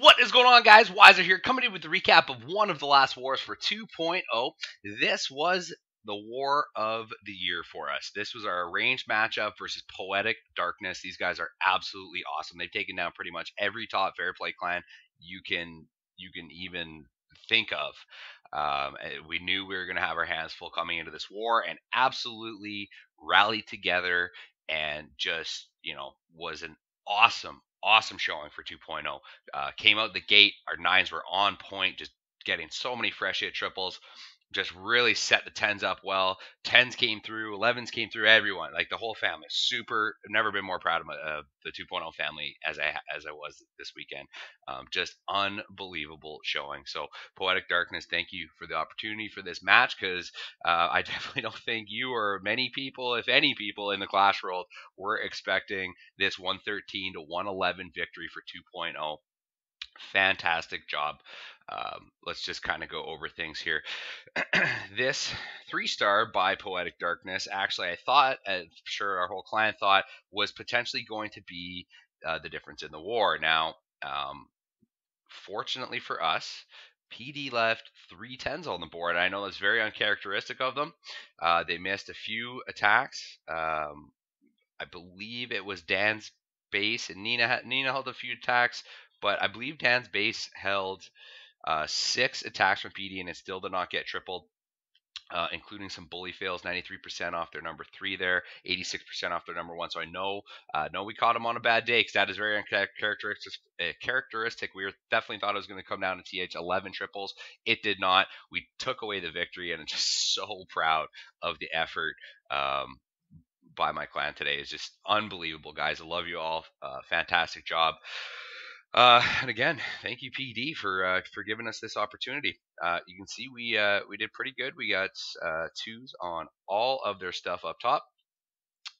What is going on, guys? Wiser here, coming in with the recap of one of the last wars for 2.0. This was the war of the year for us. This was our arranged matchup versus Poetic Darkness. These guys are absolutely awesome. They've taken down pretty much every top fair play clan you can you can even think of. Um, we knew we were going to have our hands full coming into this war, and absolutely rallied together and just you know was an awesome awesome showing for 2.0. Uh, came out the gate, our nines were on point, just getting so many fresh hit triples just really set the tens up well. Tens came through, elevens came through. Everyone, like the whole family, super. Never been more proud of my, uh, the 2.0 family as I as I was this weekend. Um, just unbelievable showing. So poetic darkness, thank you for the opportunity for this match because uh, I definitely don't think you or many people, if any people in the Clash world, were expecting this 113 to 111 victory for 2.0 fantastic job. Um, let's just kind of go over things here. this three star by Poetic Darkness, actually, I thought, I'm sure our whole client thought, was potentially going to be uh, the difference in the war. Now, um, fortunately for us, PD left three tens on the board. I know that's very uncharacteristic of them. Uh, they missed a few attacks. Um, I believe it was Dan's base, and Nina Nina held a few attacks, but I believe Dan's base held uh, six attacks from PD and it still did not get tripled. Uh, including some bully fails, 93% off their number three there, 86% off their number one. So I know, uh, know we caught them on a bad day because that is very uncharacteristic. Uh, characteristic. We were, definitely thought it was going to come down to TH 11 triples. It did not. We took away the victory, and I'm just so proud of the effort um, by my clan today. It's just unbelievable, guys. I love you all. Uh, fantastic job. Uh, and again, thank you PD for uh, for giving us this opportunity. Uh, you can see we uh, we did pretty good. We got uh, twos on all of their stuff up top.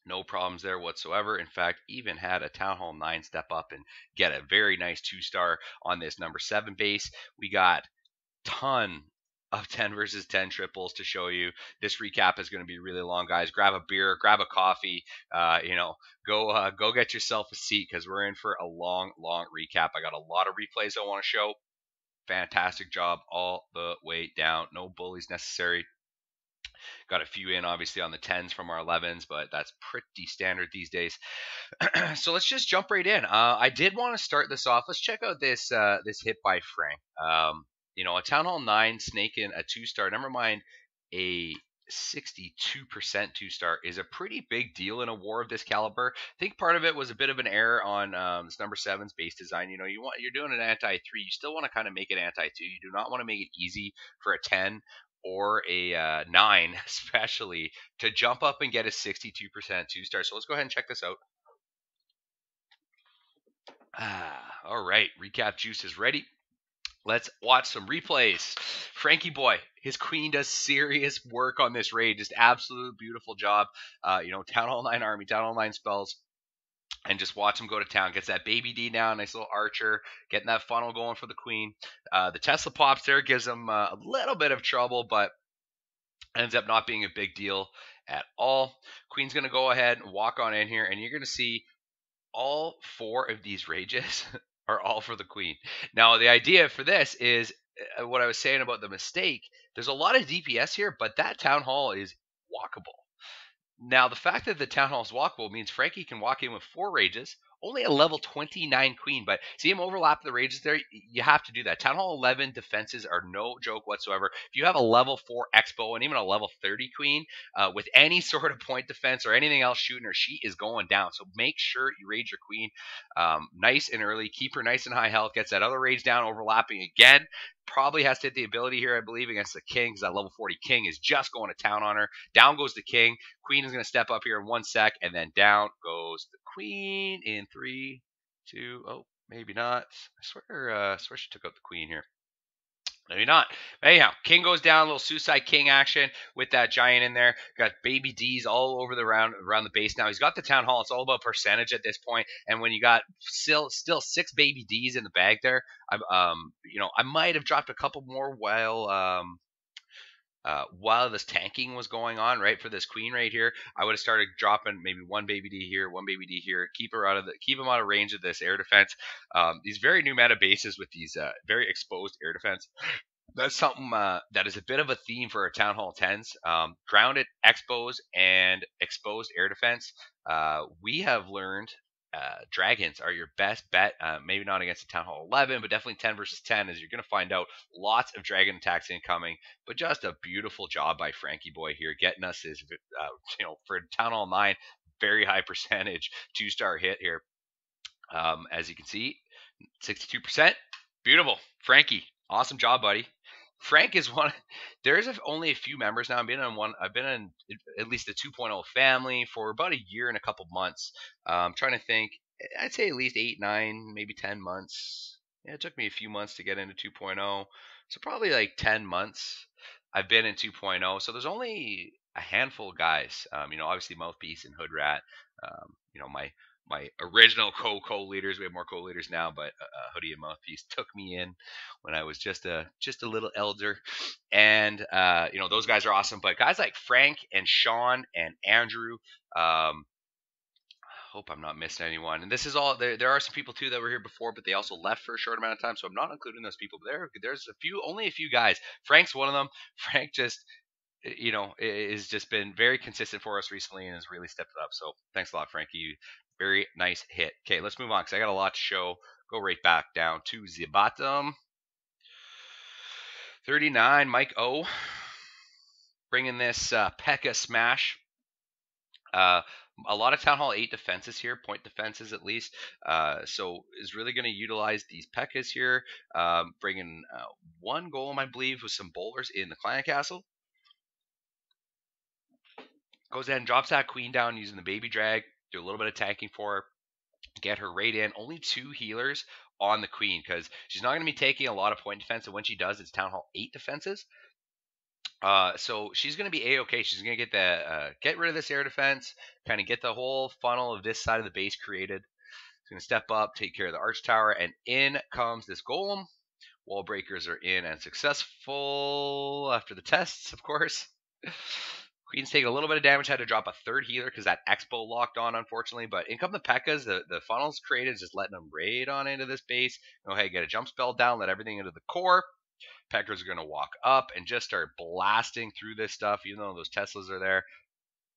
No problems there whatsoever. In fact, even had a Town Hall 9 step up and get a very nice two star on this number 7 base. We got ton of 10 versus 10 triples to show you. This recap is going to be really long, guys. Grab a beer, grab a coffee, uh, you know, go uh, go get yourself a seat because we're in for a long, long recap. I got a lot of replays I want to show. Fantastic job all the way down. No bullies necessary. Got a few in, obviously, on the 10s from our 11s, but that's pretty standard these days. so let's just jump right in. Uh, I did want to start this off. Let's check out this uh, this hit by Frank. Um, you know, a Town Hall 9 snake in a two star, never mind a 62% two star is a pretty big deal in a war of this caliber. I think part of it was a bit of an error on um, this number seven's base design. You know, you want you're doing an anti three, you still want to kind of make it anti two. You do not want to make it easy for a 10 or a uh, nine, especially to jump up and get a 62% two star. So let's go ahead and check this out. Ah, all right, recap juice is ready. Let's watch some replays. Frankie boy, his queen does serious work on this raid. Just absolute beautiful job. Uh, you know, Town Hall 9 Army, Town Hall 9 spells. And just watch him go to town. Gets that baby D now, nice little archer, getting that funnel going for the queen. Uh, the Tesla pops there gives him uh, a little bit of trouble, but ends up not being a big deal at all. Queen's going to go ahead and walk on in here, and you're going to see all four of these rages are all for the queen. Now, the idea for this is uh, what I was saying about the mistake. There's a lot of DPS here, but that town hall is walkable. Now, the fact that the town hall is walkable means Frankie can walk in with four rages, only a level 29 queen, but see him overlap the rages there. You have to do that. Town Hall 11 defenses are no joke whatsoever. If you have a level 4 X-Bow and even a level 30 queen uh, with any sort of point defense or anything else shooting her, she is going down. So make sure you rage your queen um, nice and early. Keep her nice and high health. Gets that other rage down, overlapping again probably has to hit the ability here, I believe, against the king, because that level 40 king is just going to town on her. Down goes the king. Queen is going to step up here in one sec, and then down goes the queen in three, two, oh, maybe not. I swear, uh, I swear she took out the queen here. Maybe not. Anyhow, King goes down, little Suicide King action with that giant in there. Got baby D's all over the round around the base now. He's got the town hall. It's all about percentage at this point. And when you got still still six baby D's in the bag there, I'm um you know I might have dropped a couple more while um uh, while this tanking was going on, right, for this queen right here, I would have started dropping maybe one baby D here, one baby D here, keep her out of the, keep him out of range of this air defense. Um, these very new meta bases with these uh, very exposed air defense. That's something uh, that is a bit of a theme for our Town Hall 10s. Um, grounded, X-Bows, and exposed air defense. Uh, we have learned uh, dragons are your best bet. Uh, maybe not against a Town Hall 11, but definitely 10 versus 10, as you're going to find out lots of dragon attacks incoming. But just a beautiful job by Frankie Boy here, getting us his, uh, you know, for Town Hall 9, very high percentage two star hit here. Um, as you can see, 62%. Beautiful. Frankie, awesome job, buddy. Frank is one. There's only a few members now. I've been in one. I've been in at least the 2.0 family for about a year and a couple months. I'm trying to think. I'd say at least eight, nine, maybe 10 months. Yeah, it took me a few months to get into 2.0, so probably like 10 months. I've been in 2.0, so there's only a handful of guys. Um, you know, obviously Mouthpiece and Hood Rat. Um, you know, my my original co co leaders. We have more co leaders now, but uh, uh, Hoodie and Mouthpiece took me in when I was just a just a little elder, and uh, you know those guys are awesome. But guys like Frank and Sean and Andrew. Um, hope I'm not missing anyone. And this is all there. There are some people too that were here before, but they also left for a short amount of time, so I'm not including those people. But there, there's a few, only a few guys. Frank's one of them. Frank just you know, has just been very consistent for us recently and has really stepped it up. So thanks a lot, Frankie. Very nice hit. Okay, let's move on because I got a lot to show. Go right back down to the bottom. 39, Mike O. Bringing this uh, P.E.K.K.A. smash. Uh, a lot of Town Hall 8 defenses here, point defenses at least. Uh, so is really going to utilize these P.E.K.K.A.s here, um, bringing uh, one golem, I believe, with some bowlers in the Clan Castle. Goes ahead and drops that queen down using the baby drag. Do a little bit of tanking for her. Get her right in. Only two healers on the queen because she's not going to be taking a lot of point defense. And when she does, it's Town Hall 8 defenses. Uh, so she's going to be a-okay. She's going to get the uh, get rid of this air defense, kind of get the whole funnel of this side of the base created. She's going to step up, take care of the arch tower, and in comes this golem. Wall breakers are in and successful after the tests, of course. Queen's taking a little bit of damage, had to drop a third healer because that X-Bow locked on, unfortunately. But in come the P.E.K.K.A.s, the, the funnels created, just letting them raid on into this base. Go ahead, get a jump spell down, let everything into the core. P.E.K.K.A.s are going to walk up and just start blasting through this stuff, even though those Teslas are there.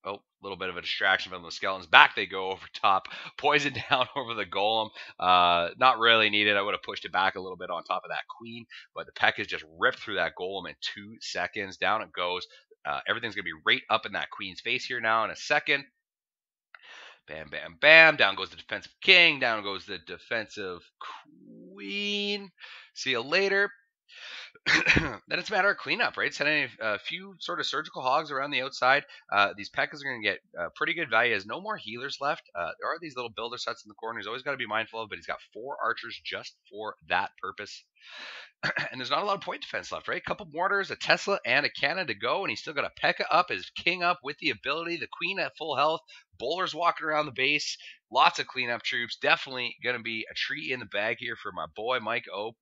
Oh, a little bit of a distraction from the skeletons. Back they go over top. Poison down over the golem. Uh, not really needed. I would have pushed it back a little bit on top of that queen, but the peck is just ripped through that golem in two seconds. Down it goes. Uh, everything's going to be right up in that queen's face here now in a second. Bam, bam, bam. Down goes the defensive king. Down goes the defensive queen. See you later. then it's a matter of cleanup, right? Sending a few sort of surgical hogs around the outside. Uh, these P.E.K.K.A.s are going to get uh, pretty good value. There's no more healers left. Uh, there are these little builder sets in the corner. He's always got to be mindful of, but he's got four archers just for that purpose. and there's not a lot of point defense left, right? A couple mortars, a Tesla, and a cannon to go, and he's still got a P.E.K.K.A. up, his king up with the ability, the queen at full health, bowlers walking around the base, lots of cleanup troops. Definitely going to be a treat in the bag here for my boy Mike O.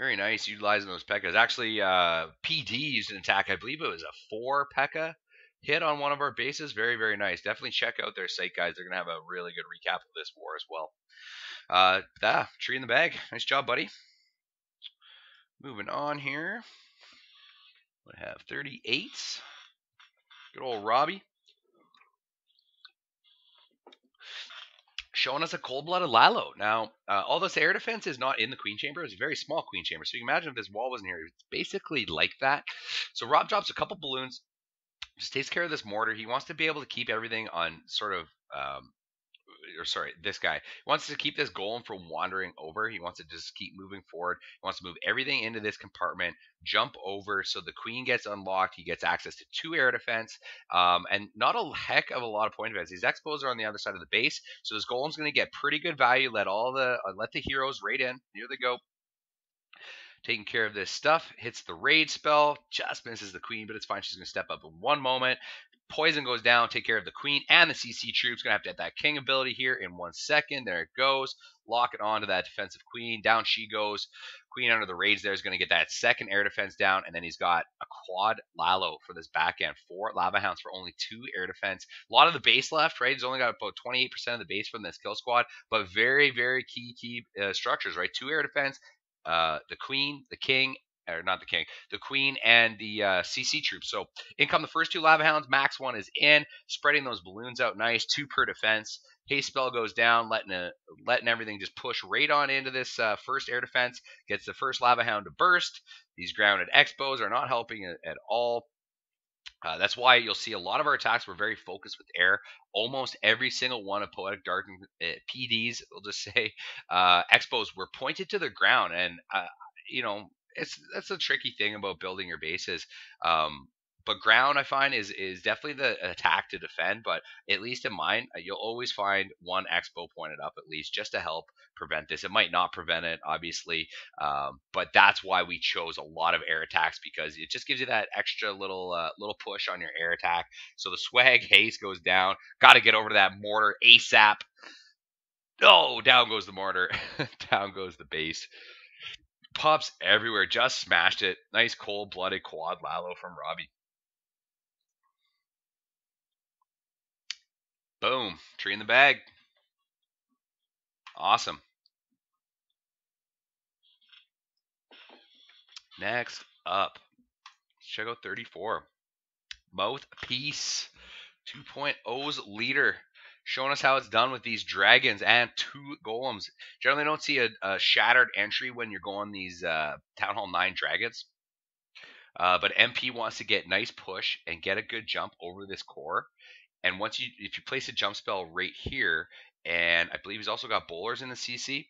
Very nice, utilizing those P.E.K.K.A.s. Actually, uh, PD used an attack. I believe it was a four P.E.K.K.A. hit on one of our bases. Very, very nice. Definitely check out their site, guys. They're going to have a really good recap of this war as well. Uh, ah, tree in the bag. Nice job, buddy. Moving on here. We have 38. Good old Robbie. Showing us a cold-blooded Lalo. Now, uh, all this air defense is not in the queen chamber. It's a very small queen chamber. So you can imagine if this wall wasn't here, it's basically like that. So Rob drops a couple balloons, just takes care of this mortar. He wants to be able to keep everything on sort of um, or sorry, this guy wants to keep this golem from wandering over. He wants to just keep moving forward. He wants to move everything into this compartment, jump over, so the queen gets unlocked. He gets access to two air defense, um, and not a heck of a lot of point defense. These X-Bows are on the other side of the base, so this golem's going to get pretty good value. Let all the uh, let the heroes raid in. Here they go. taking care of this stuff. Hits the rage spell, just misses the queen, but it's fine. She's going to step up in one moment. Poison goes down, take care of the queen and the CC troops. Gonna have to get that king ability here in one second. There it goes. Lock it onto that defensive queen. Down she goes. Queen under the rages there is to get that second air defense down, and then he's got a quad Lalo for this back end. Four Lava Hounds for only two air defense. A lot of the base left, right? He's only got about 28% of the base from this kill squad, but very, very key, key uh, structures, right? Two air defense, uh, the queen, the king, or not the king, the queen and the uh, CC troops. So in come the first two lava hounds. Max one is in, spreading those balloons out nice, two per defense. Haste spell goes down, letting a, letting everything just push right on into this uh, first air defense. Gets the first lava hound to burst. These grounded X-Bows are not helping at, at all. Uh, that's why you'll see a lot of our attacks were very focused with air. Almost every single one of Poetic Dark uh, PDs, we'll just say, uh, X-Bows were pointed to the ground. And, uh, you know, it's that's a tricky thing about building your bases. Um, but ground I find is is definitely the attack to defend. But at least in mine, uh, you'll always find one X-Bow pointed up at least just to help prevent this. It might not prevent it, obviously, um, but that's why we chose a lot of air attacks because it just gives you that extra little uh, little push on your air attack. So the swag haste goes down. Got to get over to that mortar ASAP. Oh, down goes the mortar. down goes the base pups everywhere. Just smashed it. Nice cold blooded quad Lalo from Robbie. Boom. Tree in the bag. Awesome. Next up, check out 34. Mouthpiece 2.0's leader showing us how it's done with these dragons and two golems. Generally, don't see a, a shattered entry when you're going these uh, Town Hall 9 dragons. Uh, but MP wants to get nice push and get a good jump over this core. And once you, if you place a jump spell right here, and I believe he's also got bowlers in the CC,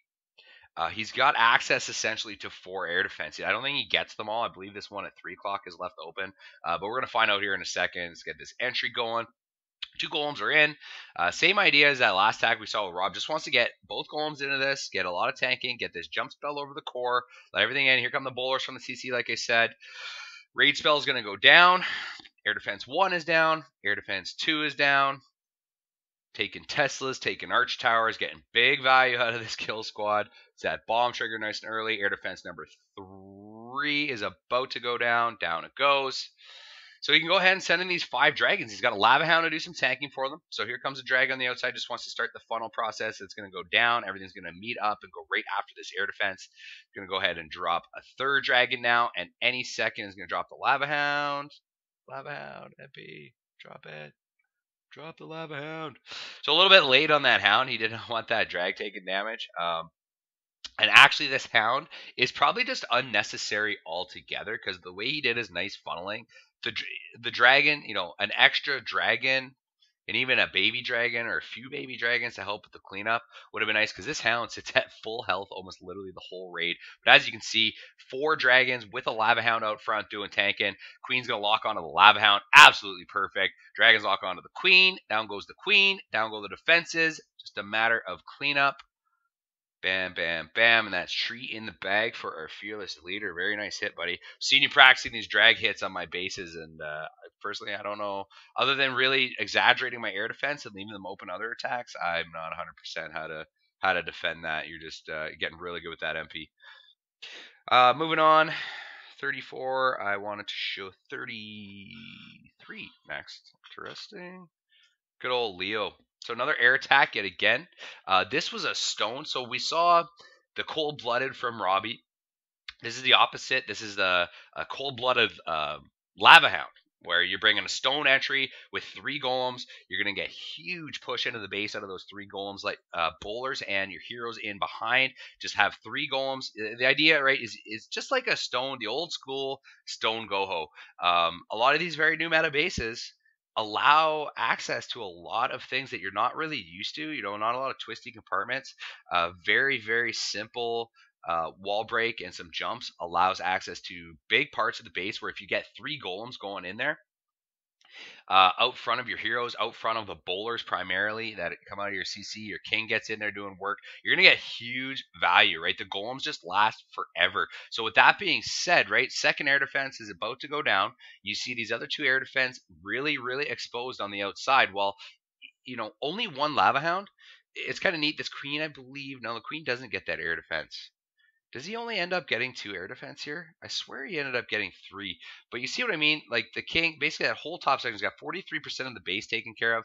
uh, he's got access essentially to four air defense. I don't think he gets them all. I believe this one at three o'clock is left open, uh, but we're gonna find out here in a second. Let's get this entry going. Two golems are in. Uh, same idea as that last tag we saw with Rob. Just wants to get both golems into this, get a lot of tanking, get this jump spell over the core, let everything in. Here come the bowlers from the CC, like I said. Rage spell is going to go down. Air defense 1 is down. Air defense 2 is down. Taking Teslas, taking Arch Towers, getting big value out of this kill squad. It's that bomb trigger nice and early. Air defense number 3 is about to go down. Down it goes. So he can go ahead and send in these five dragons. He's got a lava hound to do some tanking for them. So here comes a dragon on the outside, just wants to start the funnel process. It's going to go down. Everything's going to meet up and go right after this air defense. Going to go ahead and drop a third dragon now, and any second is going to drop the lava hound. Lava hound, MP, drop it. Drop the lava hound. So a little bit late on that hound. He didn't want that drag taking damage. Um, and actually, this hound is probably just unnecessary altogether because the way he did his nice funneling the the dragon, you know, an extra dragon and even a baby dragon or a few baby dragons to help with the cleanup would have been nice because this hound sits at full health almost literally the whole raid. But as you can see, four dragons with a lava hound out front doing tanking. Queen's gonna lock onto the lava hound, absolutely perfect. Dragons lock onto the queen, down goes the queen, down go the defenses. Just a matter of cleanup. Bam, bam, bam. And that's tree in the bag for our fearless leader. Very nice hit, buddy. Seen you practicing these drag hits on my bases, and uh, personally, I don't know. Other than really exaggerating my air defense and leaving them open other attacks, I'm not 100% how to how to defend that. You're just uh, getting really good with that MP. Uh, moving on. 34. I wanted to show 33 next. Interesting. Good old Leo. So another air attack yet again. Uh, this was a stone. So we saw the cold blooded from Robbie. This is the opposite. This is the cold blooded uh, lava hound, where you're bringing a stone entry with three golems. You're going to get huge push into the base out of those three golems, like uh, bowlers and your heroes in behind. Just have three golems. The idea, right, is is just like a stone, the old school stone goho. Um, a lot of these very new meta bases allow access to a lot of things that you're not really used to. You know, not a lot of twisty compartments. Uh, very, very simple uh, wall break and some jumps allows access to big parts of the base where if you get three golems going in there, uh, out front of your heroes, out front of the bowlers primarily that come out of your CC. Your king gets in there doing work. You're gonna get huge value, right? The golems just last forever. So with that being said, right, second air defense is about to go down. You see these other two air defense really, really exposed on the outside. Well, you know, only one lava hound. It's kind of neat. This queen, I believe, no, the queen doesn't get that air defense. Does he only end up getting two air defense here? I swear he ended up getting three. But you see what I mean? Like the king, basically that whole top section's got 43% of the base taken care of.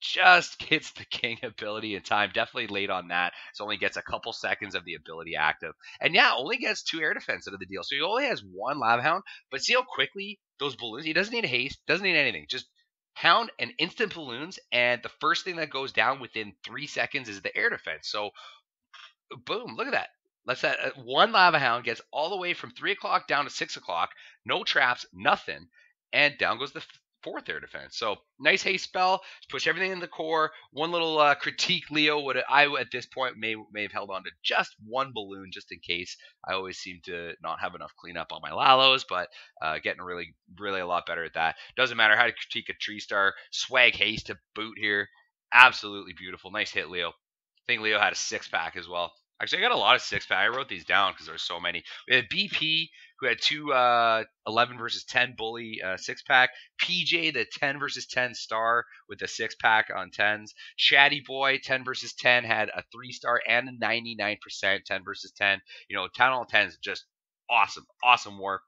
Just gets the king ability in time. Definitely late on that. So only gets a couple seconds of the ability active. And yeah, only gets two air defense out of the deal. So he only has one lab hound. But see how quickly those balloons, he doesn't need haste, doesn't need anything. Just hound and instant balloons. And the first thing that goes down within three seconds is the air defense. So boom, look at that. Let's that uh, one lava hound gets all the way from three o'clock down to six o'clock, no traps, nothing, and down goes the fourth air defense. So nice haste spell, push everything in the core. One little uh, critique, Leo would I at this point may may have held on to just one balloon just in case. I always seem to not have enough cleanup on my Lalos, but uh, getting really really a lot better at that. Doesn't matter how to critique a tree star, swag haste to boot here. Absolutely beautiful, nice hit, Leo. I think Leo had a six pack as well. Actually, I got a lot of six pack. I wrote these down because there's so many. We had BP who had two uh, 11 versus 10 bully uh, six pack. PJ the 10 versus 10 star with a six pack on tens. Shaddy Boy 10 versus 10 had a three star and a 99% 10 versus 10. You know, 10 all 10 is just awesome, awesome work.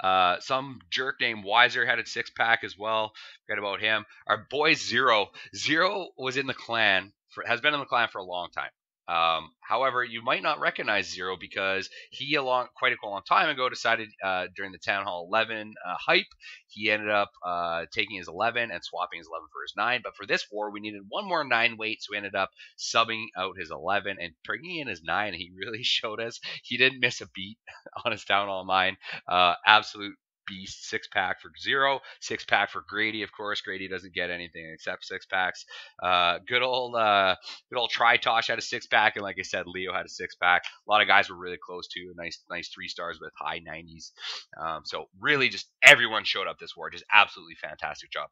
Uh, some jerk named Wiser had a six pack as well. Forget about him. Our boy Zero. Zero was in the clan for has been in the clan for a long time. Um, however, you might not recognize Zero because he, along quite a long time ago, decided uh, during the Town Hall 11 uh, hype, he ended up uh, taking his 11 and swapping his 11 for his 9. But for this war, we needed one more 9 weight, so we ended up subbing out his 11 and bringing in his 9. He really showed us he didn't miss a beat on his Town Hall 9. Uh, absolute beast six pack for zero, six pack for Grady. Of course, Grady doesn't get anything except six packs. Uh, good old, uh, good old Tritosh had a six pack, and like I said, Leo had a six pack. A lot of guys were really close to nice, nice three stars with high 90s. Um, so really, just everyone showed up this war. Just absolutely fantastic job.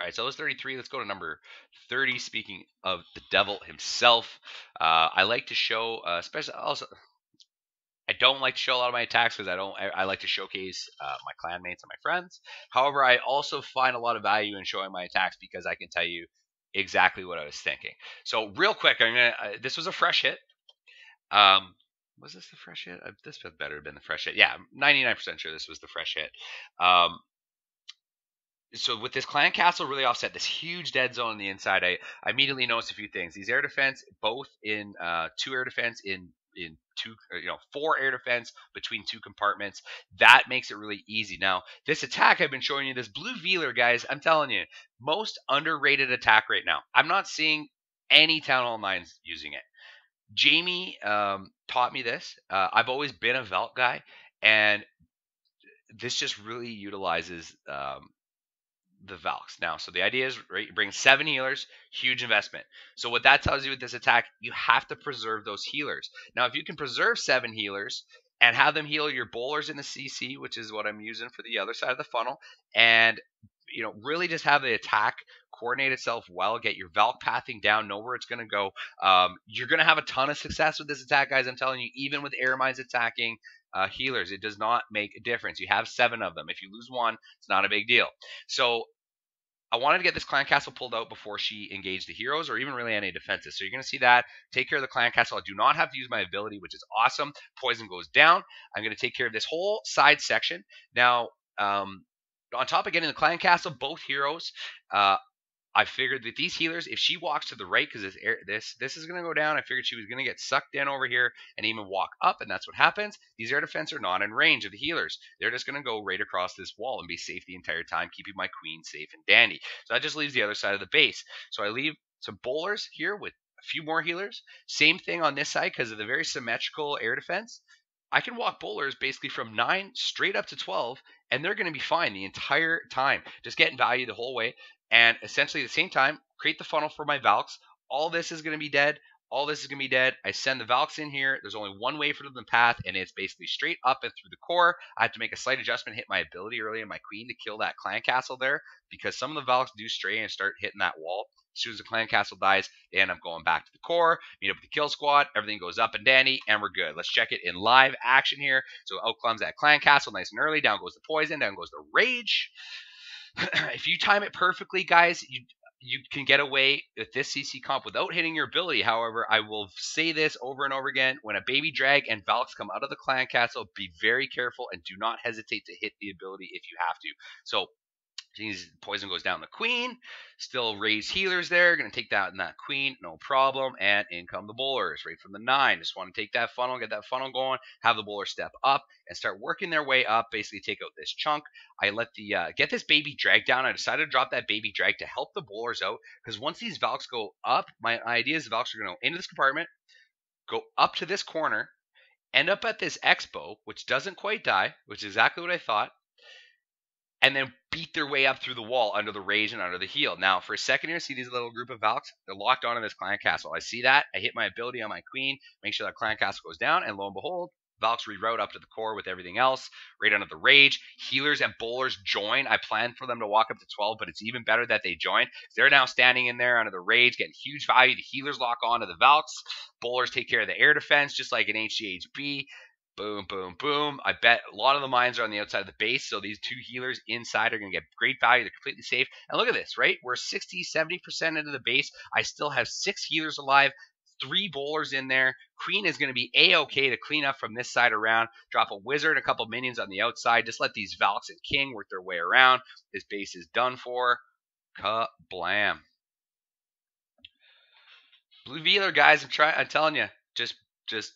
All right, so those 33. Let's go to number 30. Speaking of the devil himself, uh, I like to show, uh, especially also don't like to show a lot of my attacks because I don't. I, I, like to showcase uh, my clanmates and my friends. However, I also find a lot of value in showing my attacks because I can tell you exactly what I was thinking. So real quick, I'm gonna. Uh, this was a fresh hit. Um, was this the fresh hit? Uh, this better have been the fresh hit. Yeah, 99% sure this was the fresh hit. Um, so with this clan castle really offset this huge dead zone on the inside, I, I immediately noticed a few things. These air defense, both in uh, two air defense in in two, uh, you know, four air defense between two compartments. That makes it really easy. Now, this attack I've been showing you, this blue Velar, guys, I'm telling you, most underrated attack right now. I'm not seeing any Town Hall 9s using it. Jamie um, taught me this. Uh, I've always been a Velt guy, and this just really utilizes um, the Valks. Now, so the idea is right, you bring seven healers, huge investment. So what that tells you with this attack, you have to preserve those healers. Now, if you can preserve seven healers and have them heal your bowlers in the CC, which is what I'm using for the other side of the funnel, and you know, really just have the attack coordinate itself well, get your Valk pathing down, know where it's going to go. Um, you're going to have a ton of success with this attack, guys. I'm telling you, even with air mines attacking uh, healers, it does not make a difference. You have seven of them. If you lose one, it's not a big deal. So I wanted to get this clan castle pulled out before she engaged the heroes or even really any defenses. So you're going to see that. Take care of the clan castle. I do not have to use my ability, which is awesome. Poison goes down. I'm going to take care of this whole side section. Now, um, on top of getting the clan castle, both heroes, uh, I figured that these healers, if she walks to the right, because this this this is going to go down, I figured she was going to get sucked in over here and even walk up, and that's what happens. These air defense are not in range of the healers. They're just going to go right across this wall and be safe the entire time, keeping my queen safe and dandy. So that just leaves the other side of the base. So I leave some bowlers here with a few more healers. Same thing on this side because of the very symmetrical air defense. I can walk bowlers basically from 9 straight up to 12, and they're going to be fine the entire time, just getting value the whole way. And essentially, at the same time, create the funnel for my Valks. All this is going to be dead. all this is going to be dead. I send the Valks in here. There's only one way for them to path, and it's basically straight up and through the core. I have to make a slight adjustment, hit my ability early in my queen to kill that clan castle there, because some of the Valks do stray and start hitting that wall. As soon as the clan castle dies, they end up going back to the core, meet up with the kill squad, everything goes up and dandy, and we're good. Let's check it in live action here. So out comes that clan castle nice and early, down goes the poison, down goes the rage. if you time it perfectly, guys, you you can get away with this CC comp without hitting your ability. However, I will say this over and over again. When a baby drag and Valks come out of the clan castle, be very careful and do not hesitate to hit the ability if you have to. So Poison goes down the queen. Still raise healers there. Going to take that and that queen, no problem. And in come the bowlers right from the nine. Just want to take that funnel, get that funnel going, have the bowler step up and start working their way up. Basically, take out this chunk. I let the uh, get this baby drag down. I decided to drop that baby drag to help the bowlers out because once these Valks go up, my idea is the Valks are going to go into this compartment, go up to this corner, end up at this X-Bow, which doesn't quite die, which is exactly what I thought and then beat their way up through the wall under the rage and under the heal. Now, for a second here, see these little group of Valks? They're locked on onto this clan castle. I see that. I hit my ability on my queen, make sure that clan castle goes down, and lo and behold, Valks reroute up to the core with everything else, right under the rage. Healers and bowlers join. I planned for them to walk up to 12, but it's even better that they join. They're now standing in there under the rage, getting huge value. The healers lock on to the Valks. Bowlers take care of the air defense, just like in HCHB. Boom, boom, boom. I bet a lot of the mines are on the outside of the base, so these two healers inside are going to get great value. They're completely safe. And look at this, right? We're 60, 70% into the base. I still have six healers alive, three bowlers in there. Queen is going to be a-okay to clean up from this side around. Drop a wizard, a couple minions on the outside. Just let these Valks and King work their way around. This base is done for. Kablam. Blue Veeler, guys, I'm. I'm telling you, just just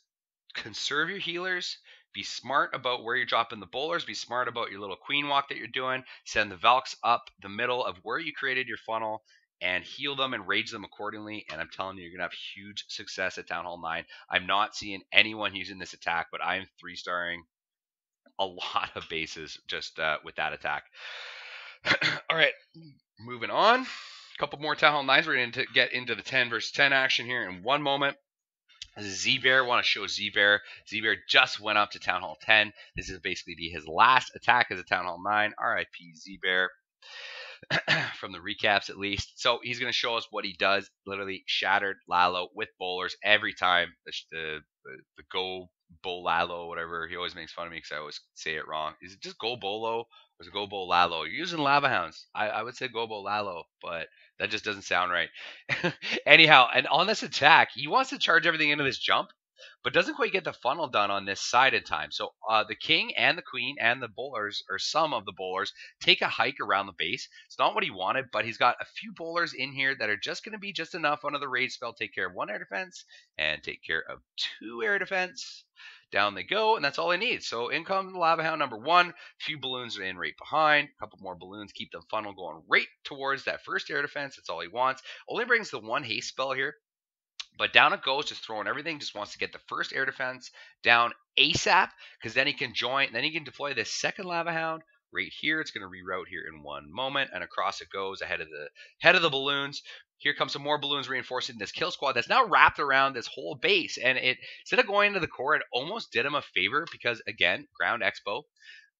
conserve your healers. Be smart about where you're dropping the bowlers. Be smart about your little queen walk that you're doing. Send the Valks up the middle of where you created your funnel and heal them and rage them accordingly. And I'm telling you, you're going to have huge success at Town Hall 9. I'm not seeing anyone using this attack, but I'm three starring a lot of bases just uh, with that attack. All right, moving on. A couple more Town Hall 9s. We're going to get into the 10 versus 10 action here in one moment. Z-Bear, want to show Z-Bear. Z-Bear just went up to Town Hall 10. This is basically be his last attack as a Town Hall 9. RIP Z-Bear. From the recaps at least. So he's going to show us what he does. Literally shattered Lalo with bowlers every time. The, the, the go Bolalo, whatever. He always makes fun of me because I always say it wrong. Is it just Go Bolo or is it Go Bolalo? You're using Lava Hounds. I, I would say Go Bolalo, but that just doesn't sound right. Anyhow, and on this attack, he wants to charge everything into this jump, but doesn't quite get the funnel done on this side in time. So uh, the king and the queen and the bowlers, or some of the bowlers, take a hike around the base. It's not what he wanted, but he's got a few bowlers in here that are just going to be just enough under the rage spell, take care of one air defense and take care of two air defense. Down they go, and that's all they need. So in comes Lava Hound number one. A few balloons in right behind. A couple more balloons keep the funnel going right towards that first air defense. That's all he wants. Only brings the one haste spell here. But down it goes, just throwing everything. Just wants to get the first air defense down ASAP, because then he can join. Then he can deploy this second Lava Hound right here. It's going to reroute here in one moment, and across it goes ahead of the head of the balloons. Here comes some more balloons reinforcing this kill squad that's now wrapped around this whole base. And it instead of going into the core, it almost did him a favor because again, ground X-Bow.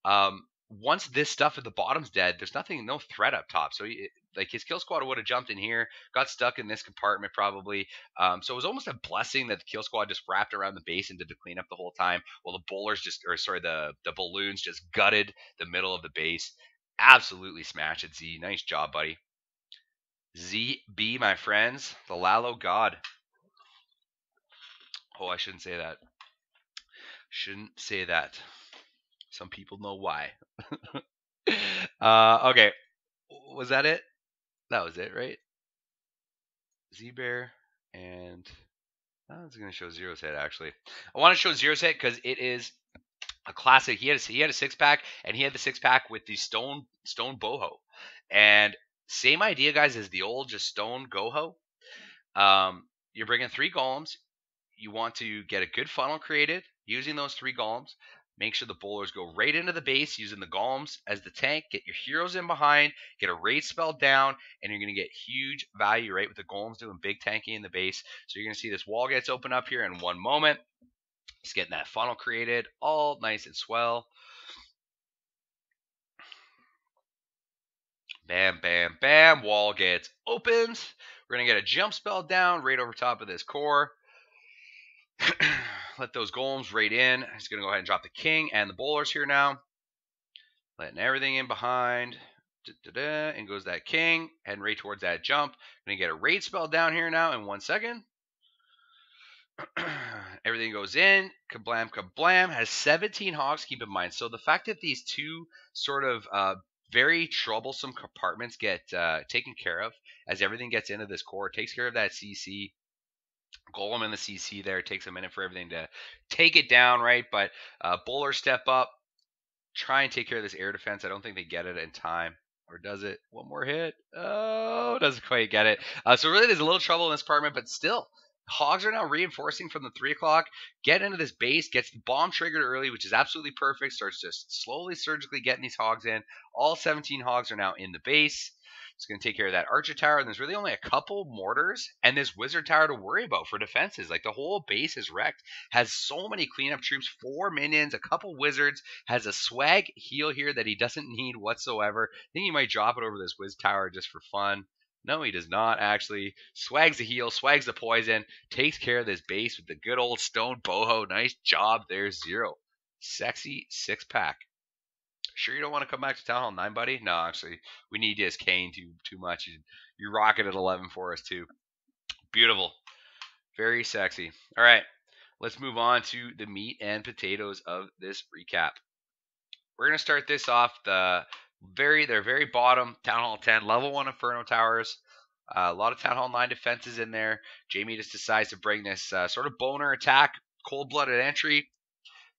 Um, once this stuff at the bottom's dead, there's nothing, no threat up top. So he, like his kill squad would have jumped in here, got stuck in this compartment probably. Um, so it was almost a blessing that the kill squad just wrapped around the base and did the cleanup the whole time, while the bowlers just, or sorry, the the balloons just gutted the middle of the base. Absolutely smashed it, Z. Nice job, buddy. ZB, my friends, the Lalo God. Oh, I shouldn't say that. Shouldn't say that. Some people know why. uh, okay, was that it? That was it, right? Z Bear and I was to show Zero's head actually. I want to show Zero's head because it is a classic. He had a, he had a six pack and he had the six pack with the stone stone boho, and same idea, guys, as the old just stone goho. Um, you're bringing three golems. You want to get a good funnel created using those three golems. Make sure the bowlers go right into the base using the golems as the tank. Get your heroes in behind, get a rage spell down, and you're going to get huge value, right, with the golems doing big tanking in the base. So you're going to see this wall gets open up here in one moment. Just getting that funnel created, all nice and swell. Bam, bam, bam. Wall gets opened. We're going to get a jump spell down right over top of this core. Let those golems right in. He's going to go ahead and drop the king and the bowlers here now. Letting everything in behind. Da, da, da, and goes that king. Heading right towards that jump. Going to get a rage spell down here now in one second. everything goes in. Kablam, kablam. Has 17 hogs, keep in mind. So the fact that these two sort of uh, very troublesome compartments get uh, taken care of as everything gets into this core. Takes care of that CC. Golem in the CC there. Takes a minute for everything to take it down, right? But uh, Bowler step up, try and take care of this air defense. I don't think they get it in time. Or does it? One more hit. Oh, doesn't quite get it. Uh, so really, there's a little trouble in this apartment, but still, Hogs are now reinforcing from the three o'clock. Get into this base, gets the bomb triggered early, which is absolutely perfect. Starts just slowly, surgically getting these hogs in. All 17 hogs are now in the base. It's going to take care of that archer tower, and there's really only a couple mortars and this wizard tower to worry about for defenses. Like the whole base is wrecked. Has so many cleanup troops, four minions, a couple wizards. Has a swag heal here that he doesn't need whatsoever. I think he might drop it over this wiz tower just for fun. No, he does not actually. Swags the heal, swags the poison, takes care of this base with the good old stone boho. Nice job there, Zero. Sexy six pack. Sure you don't want to come back to Town Hall 9, buddy? No, actually, we need you as Kane too, too much. You, you at 11 for us, too. Beautiful. Very sexy. All right, let's move on to the meat and potatoes of this recap. We're going to start this off the very they're very bottom. Town Hall 10, level one Inferno Towers. Uh, a lot of Town Hall 9 defenses in there. Jamie just decides to bring this uh, sort of boner attack, cold blooded entry.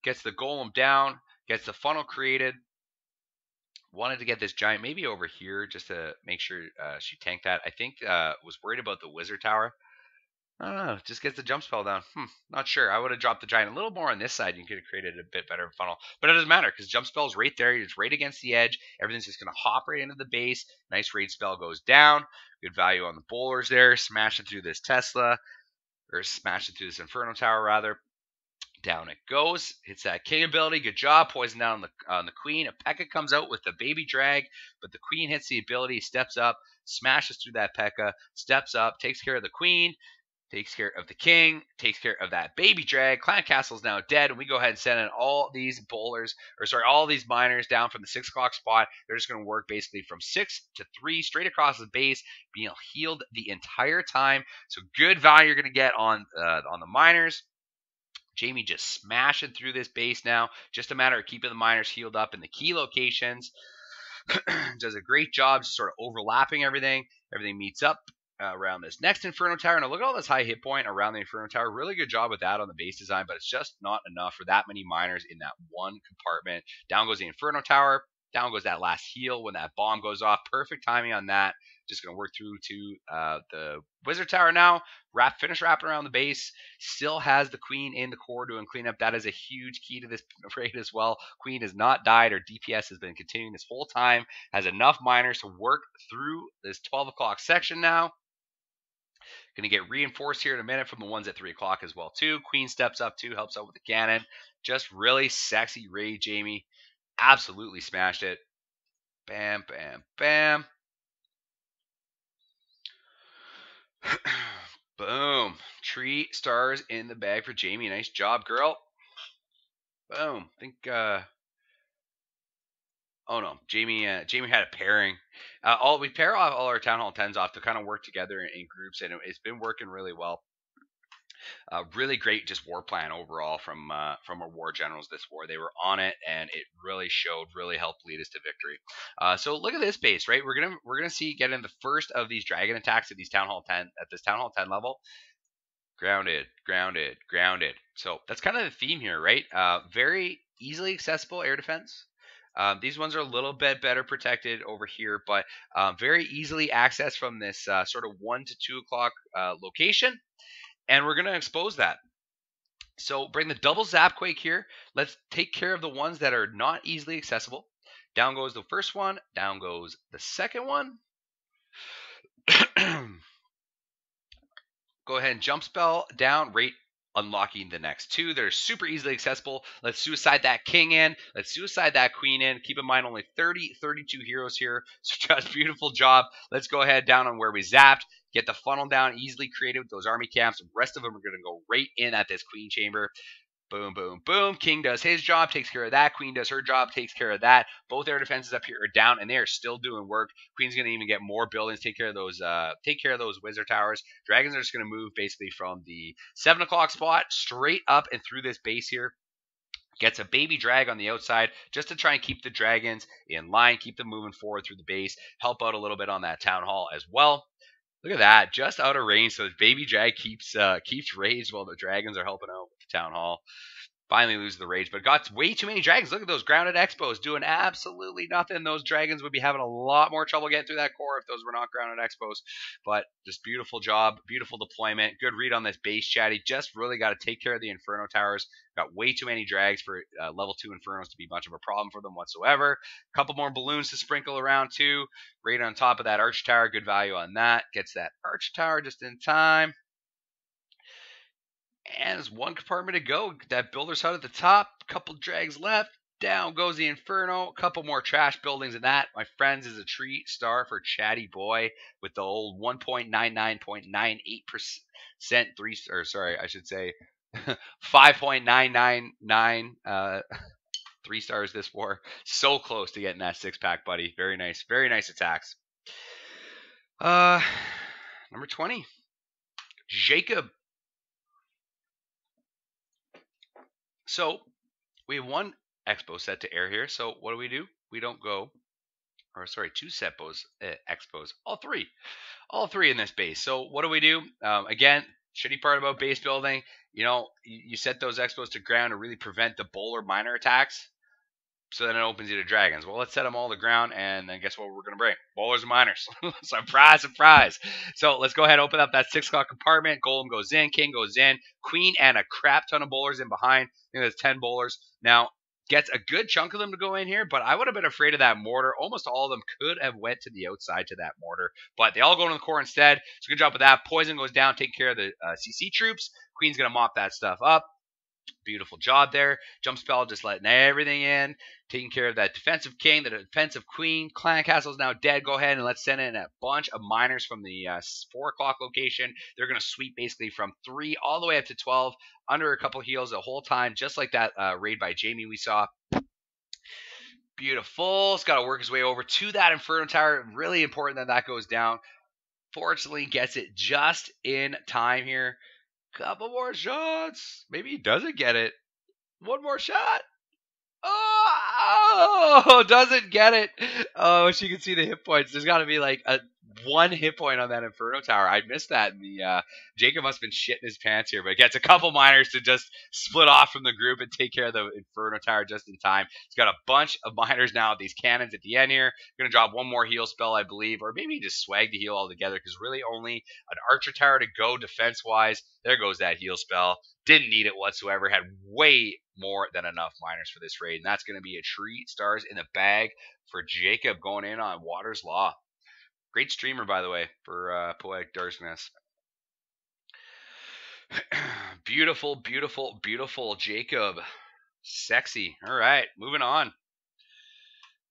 Gets the golem down, gets the funnel created. Wanted to get this giant maybe over here just to make sure uh, she tanked that. I think uh, was worried about the wizard tower. I don't know. Just gets the jump spell down. Hmm, not sure. I would have dropped the giant a little more on this side. You could have created a bit better funnel. But it doesn't matter because jump spell's right there. It's right against the edge. Everything's just going to hop right into the base. Nice rage spell goes down. Good value on the bowlers there. Smashing through this Tesla. Or smashing through this Inferno Tower, rather. Down it goes. Hits that king ability. Good job. Poison down on the, on the queen. A P.E.K.K.A comes out with the baby drag. But the queen hits the ability. Steps up. Smashes through that P.E.K.K.A. Steps up. Takes care of the queen takes care of the king, takes care of that baby drag. Clan Castle is now dead, and we go ahead and send in all these bowlers, or sorry, all these miners down from the six o'clock spot. They're just going to work basically from six to three, straight across the base, being healed the entire time. So good value you're going to get on uh, on the miners. Jamie just smashing through this base now. Just a matter of keeping the miners healed up in the key locations. Does a great job, sort of overlapping everything. Everything meets up uh, around this next Inferno Tower. Now look at all this high hit point around the Inferno Tower. Really good job with that on the base design, but it's just not enough for that many miners in that one compartment. Down goes the Inferno Tower. Down goes that last heal when that bomb goes off. Perfect timing on that. Just going to work through to uh, the Wizard Tower now. Wrap, finish wrapping around the base. Still has the Queen in the core doing cleanup. That is a huge key to this raid as well. Queen has not died. Her DPS has been continuing this whole time. Has enough miners to work through this 12 o'clock section now. Going to get reinforced here in a minute from the ones at 3 o'clock as well, too. Queen steps up, too, helps out with the cannon. Just really sexy raid, Jamie. Absolutely smashed it. Bam, bam, bam. Boom. Tree stars in the bag for Jamie. Nice job, girl. Boom. I think uh, Oh no, Jamie. Uh, Jamie had a pairing. Uh, all we pair off all our town hall tens off to kind of work together in, in groups, and it, has been working really well. Uh, really great, just war plan overall from uh, from our war generals this war. They were on it, and it really showed, really helped lead us to victory. Uh, so look at this base, right? We're gonna we're gonna see get in the first of these dragon attacks at these town hall ten at this town hall ten level. Grounded, grounded, grounded. So that's kind of the theme here, right? Uh, very easily accessible air defense. Um, these ones are a little bit better protected over here, but um, very easily accessed from this uh, sort of 1 to 2 o'clock uh, location. And we're going to expose that. So bring the double Zapquake here. Let's take care of the ones that are not easily accessible. Down goes the first one. Down goes the second one. Go ahead and jump spell down, rate unlocking the next two. They're super easily accessible. Let's suicide that king in. Let's suicide that queen in. Keep in mind only 30, 32 heroes here. So just beautiful job. Let's go ahead down on where we zapped. Get the funnel down, easily created with those army camps. The rest of them are going to go right in at this queen chamber. Boom, boom, boom. King does his job, takes care of that. Queen does her job, takes care of that. Both air defenses up here are down, and they are still doing work. Queen's going to even get more buildings, take care of those, uh, take care of those wizard towers. Dragons are just going to move basically from the seven o'clock spot straight up and through this base here. Gets a baby drag on the outside just to try and keep the dragons in line, keep them moving forward through the base, help out a little bit on that town hall as well. Look at that, just out of range. So baby drag keeps uh, keeps rage while the dragons are helping out with the town hall. Finally lose the rage, but got way too many dragons. Look at those grounded X-Bows doing absolutely nothing. Those dragons would be having a lot more trouble getting through that core if those were not grounded X-Bows. But just beautiful job, beautiful deployment, good read on this base chatty. Just really got to take care of the Inferno towers. Got way too many drags for uh, level two Infernos to be much of a problem for them whatsoever. A couple more balloons to sprinkle around too. Right on top of that arch tower, good value on that. Gets that arch tower just in time. And there's one compartment to go. That builder's hut at the top. Couple drags left. Down goes the Inferno. A couple more trash buildings and that, my friends, is a treat star for Chatty Boy with the old 1.99.98% three or sorry, I should say 5.999 uh, three stars this war. So close to getting that six pack, buddy. Very nice. Very nice attacks. Uh, number 20. Jacob So we have one X-Bow set to air here. So what do we do? We don't go, or sorry, two sepos, uh, X-Bows, all three, all three in this base. So what do we do? Um, again, shitty part about base building, you know, you, you set those X-Bows to ground to really prevent the bowler miner attacks. So then it opens you to dragons. Well, let's set them all to ground, and then guess what we're going to bring? Bowlers and miners. surprise, surprise. So let's go ahead and open up that 6 o'clock compartment. Golem goes in, King goes in, Queen and a crap ton of bowlers in behind. I think there's 10 bowlers. Now, gets a good chunk of them to go in here, but I would have been afraid of that mortar. Almost all of them could have went to the outside to that mortar, but they all go into the core instead. So good job with that. Poison goes down, take care of the uh, CC troops. Queen's going to mop that stuff up. Beautiful job there. Jump spell just letting everything in, taking care of that defensive king, the defensive queen. Clan castle is now dead. Go ahead and let's send in a bunch of miners from the uh, four o'clock location. They're going to sweep basically from three all the way up to 12 under a couple heals the whole time, just like that uh, raid by Jamie we saw. Beautiful. It's got to work his way over to that Inferno Tower. Really important that that goes down. Fortunately, gets it just in time here. Couple more shots. Maybe he doesn't get it. One more shot. Oh, oh doesn't get it. Oh, she can see the hit points. There's got to be like a one hit point on that Inferno Tower. I missed that. The uh, Jacob must have been shitting his pants here, but gets a couple miners to just split off from the group and take care of the Inferno Tower just in time. He's got a bunch of miners now. These cannons at the end here. Going to drop one more heal spell, I believe, or maybe just swag the heal altogether because really only an Archer Tower to go defense wise. There goes that heal spell. Didn't need it whatsoever. Had way more than enough miners for this raid, and that's going to be a treat. Stars in the bag for Jacob going in on Waters Law. Great streamer, by the way, for uh, Poetic Darkness. beautiful, beautiful, beautiful Jacob. Sexy. All right, moving on.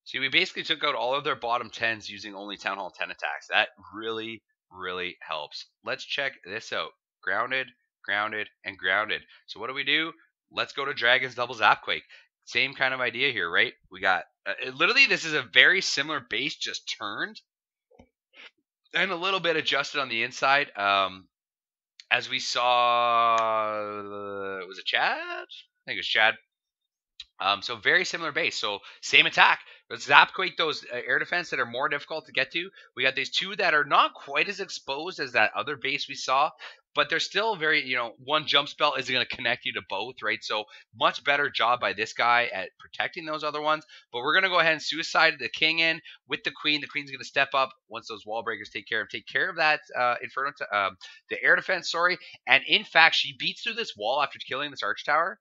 See, we basically took out all of their bottom 10s using only Town Hall 10 attacks. That really, really helps. Let's check this out. Grounded, grounded, and grounded. So what do we do? Let's go to Dragon's Double Zapquake. Same kind of idea here, right? We got, uh, literally, this is a very similar base, just turned and a little bit adjusted on the inside. Um, as we saw, uh, was it Chad? I think it was Chad. Um, so very similar base. So same attack. But Zapquake, those uh, air defense that are more difficult to get to. We got these two that are not quite as exposed as that other base we saw. But they're still very, you know, one jump spell isn't going to connect you to both, right? So much better job by this guy at protecting those other ones. But we're going to go ahead and suicide the king in with the queen. The queen's going to step up once those wall breakers take care of take care of that uh, inferno, t- uh, the air defense. Sorry, and in fact, she beats through this wall after killing this arch tower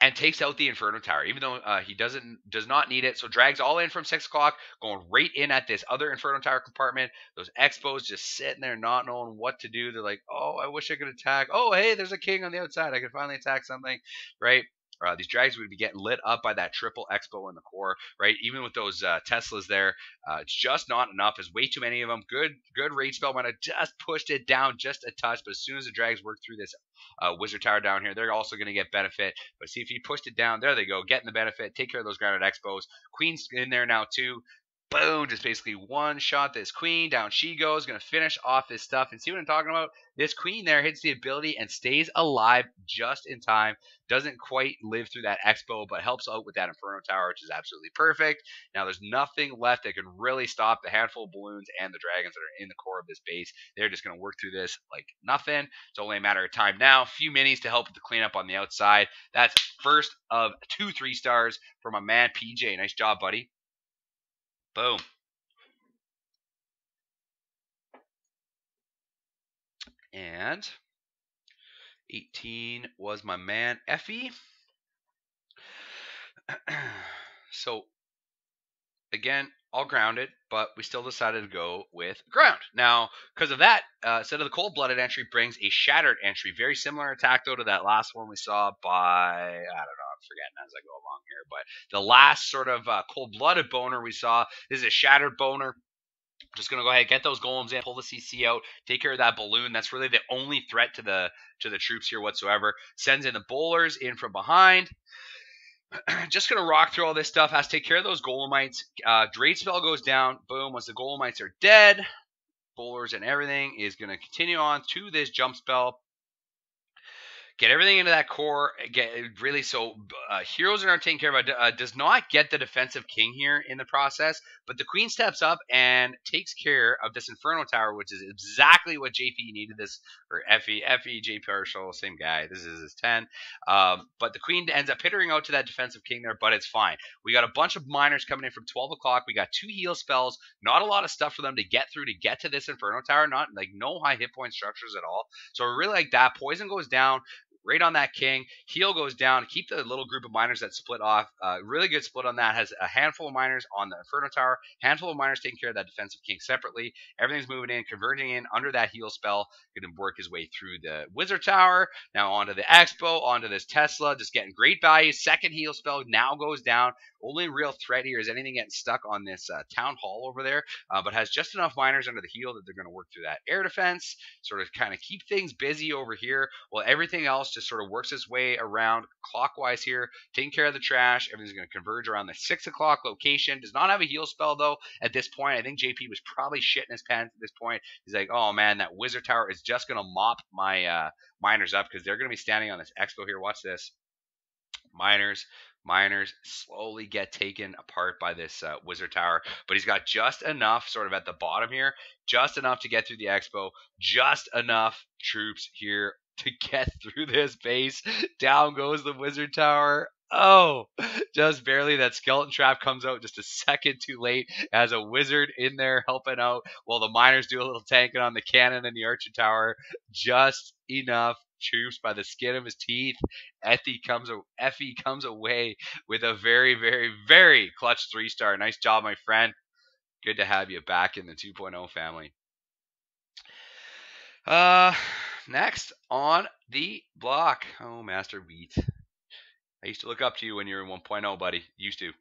and takes out the Inferno Tower, even though uh, he doesn't does not need it. So drags all in from six o'clock, going right in at this other Inferno Tower compartment. Those X-Bows just sitting there, not knowing what to do. They're like, "Oh, I wish I could attack. Oh, hey, there's a king on the outside. I can finally attack something." Right? Uh, these drags would be getting lit up by that triple X-Bow in the core, right? Even with those uh, Teslas there, uh, it's just not enough. There's way too many of them. Good, good rage spell might have just pushed it down just a touch, but as soon as the drags work through this uh, wizard tower down here, they're also going to get benefit. But see if he pushed it down, there they go, getting the benefit. Take care of those grounded X-Bows. Queen's in there now too boom, just basically one shot this queen. Down she goes, gonna finish off this stuff. And see what I'm talking about? This queen there hits the ability and stays alive just in time. Doesn't quite live through that X-Bow, but helps out with that Inferno Tower, which is absolutely perfect. Now there's nothing left that can really stop the handful of balloons and the dragons that are in the core of this base. They're just gonna work through this like nothing. It's only a matter of time now. A few minis to help with the cleanup on the outside. That's first of two three stars for my man PJ. Nice job, buddy. Boom. And 18 was my man Effie. so again, all grounded, but we still decided to go with ground. Now, because of that, uh, instead of the cold blooded entry brings a shattered entry. Very similar attack though to that last one we saw by I don't know I'm forgetting as I go along here. But the last sort of uh, cold blooded boner we saw is a shattered boner. Just gonna go ahead, get those golems in, pull the CC out, take care of that balloon. That's really the only threat to the to the troops here whatsoever. Sends in the bowlers in from behind. just gonna rock through all this stuff. Has to take care of those golemites. Uh, spell goes down. Boom. Once the golemites are dead, bowlers and everything is gonna continue on to this jump spell get everything into that core. Get really so uh, heroes are not taken care of. Uh, does not get the defensive king here in the process, but the queen steps up and takes care of this inferno tower, which is exactly what JP needed. This or Fe Fe J Partial, same guy. This is his ten. Um, but the queen ends up pittering out to that defensive king there, but it's fine. We got a bunch of miners coming in from twelve o'clock. We got two heal spells. Not a lot of stuff for them to get through to get to this inferno tower. Not like no high hit point structures at all. So we really like that. Poison goes down right on that king. Heal goes down. Keep the little group of miners that split off. Uh, really good split on that. Has a handful of miners on the Inferno Tower. Handful of miners taking care of that defensive king separately. Everything's moving in, converging in under that heal spell. Going to work his way through the Wizard Tower. Now onto the X-Bow, onto this Tesla. Just getting great value. Second heal spell now goes down. Only real threat here is anything getting stuck on this uh, town hall over there, uh, but has just enough miners under the heal that they're going to work through that air defense, sort of kind of keep things busy over here, while everything else just sort of works its way around clockwise here, taking care of the trash. Everything's going to converge around the six o'clock location. Does not have a heal spell though at this point. I think JP was probably shitting his pants at this point. He's like, oh man, that wizard tower is just going to mop my uh, miners up because they're going to be standing on this X-Bow here. Watch this miners miners slowly get taken apart by this uh, wizard tower but he's got just enough sort of at the bottom here just enough to get through the X-Bow just enough troops here to get through this base. Down goes the wizard tower Oh, just barely. That skeleton trap comes out just a second too late as a wizard in there helping out while the miners do a little tanking on the cannon and the archer tower. Just enough troops by the skin of his teeth. Effie comes Effie comes away with a very, very, very clutch three star. Nice job, my friend. Good to have you back in the 2.0 family. Uh, next on the block. Oh, Master Beat. I used to look up to you when you were in 1.0, buddy. Used to.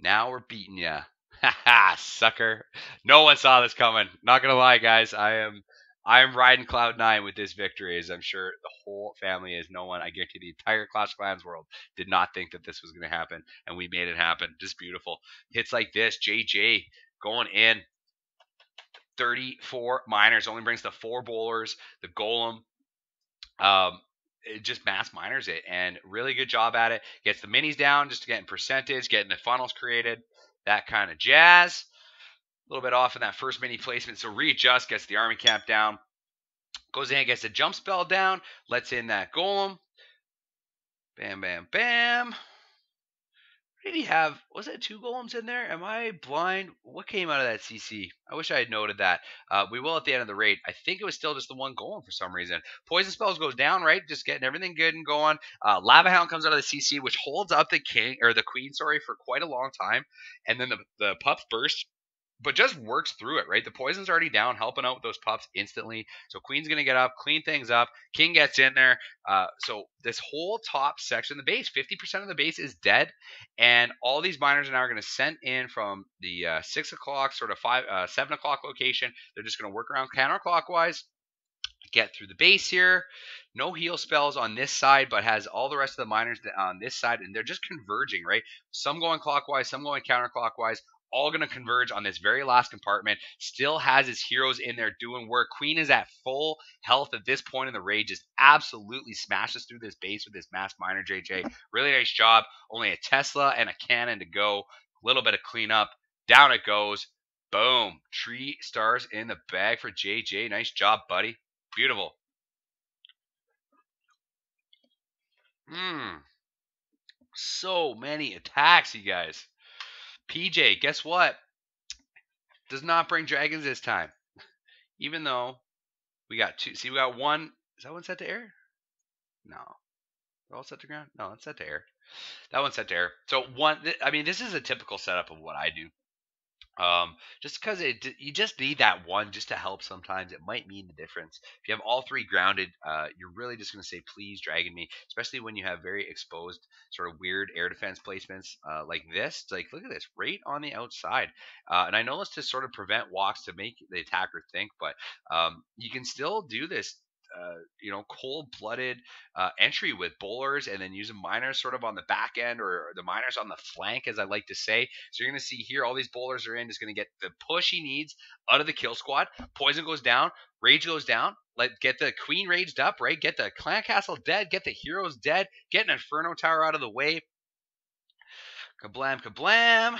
Now we're beating you. Ha ha, sucker. No one saw this coming. Not gonna lie, guys. I am I'm riding cloud nine with this victory, as I'm sure the whole family is. No one, I guarantee the entire Clash Clans world did not think that this was going to happen, and we made it happen. Just beautiful. Hits like this, JJ going in. 34 miners only brings the four bowlers, the golem. Um, it just mass miners it and really good job at it. Gets the minis down, just getting percentage, getting the funnels created, that kind of jazz. A little bit off in that first mini placement. So readjust, gets the army camp down. Goes in, gets the jump spell down, lets in that golem. Bam, bam, bam did he have? Was it two golems in there? Am I blind? What came out of that CC? I wish I had noted that. Uh, we will at the end of the raid. I think it was still just the one golem for some reason. Poison spells goes down, right? Just getting everything good and going. Uh, Lava Hound comes out of the CC, which holds up the king or the queen, sorry, for quite a long time, and then the the pups burst but just works through it, right? The poison's already down, helping out with those pups instantly. So Queen's gonna get up, clean things up. King gets in there. Uh, so this whole top section the base, 50% of the base is dead, and all these miners are now to send in from the uh, six o'clock, sort of five, uh, seven o'clock location. They're just gonna work around counterclockwise. Get through the base here. No heal spells on this side, but has all the rest of the miners on this side, and they're just converging, right? Some going clockwise, some going counterclockwise all going to converge on this very last compartment. Still has his heroes in there doing work. Queen is at full health at this point in the raid. Just absolutely smashes through this base with this mass miner, JJ. Really nice job. Only a Tesla and a cannon to go. A little bit of cleanup. Down it goes. Boom. Tree stars in the bag for JJ. Nice job, buddy. Beautiful. Mmm. So many attacks, you guys. PJ, guess what? Does not bring dragons this time. Even though we got two. See, we got one. Is that one set to air? No. They're all set to ground? No, it's set to air. That one's set to air. So one. I mean, this is a typical setup of what I do. Um, just because it, you just need that one just to help. Sometimes it might mean the difference. If you have all three grounded, uh, you're really just going to say, "Please, dragon me." Especially when you have very exposed, sort of weird air defense placements uh, like this. Like, look at this, right on the outside. Uh, and I know it's to sort of prevent walks to make the attacker think, but um, you can still do this uh, you know, cold-blooded uh, entry with bowlers and then using miners sort of on the back end or the miners on the flank, as I like to say. So you're going to see here all these bowlers are in. Is going to get the push he needs out of the kill squad. Poison goes down. Rage goes down. Like get the queen raged up, right? Get the clan castle dead. Get the heroes dead. Get an inferno tower out of the way. Kablam, kablam.